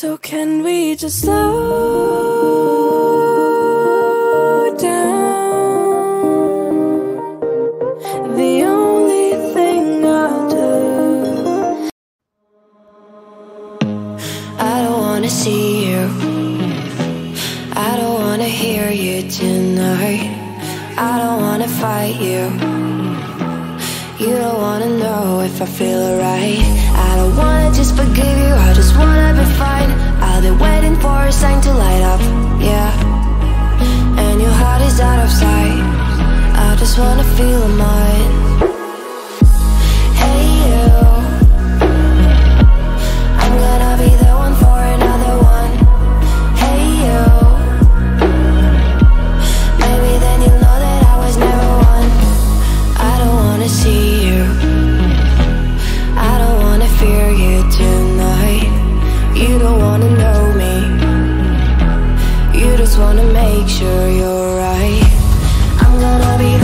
So can we just slow down? The only thing I'll do. I don't wanna see you. I don't wanna hear you tonight. I don't wanna fight you. You don't wanna know if I feel alright. I don't wanna just forgive I just wanna feel mine. Wanna make sure you're right. I'm gonna be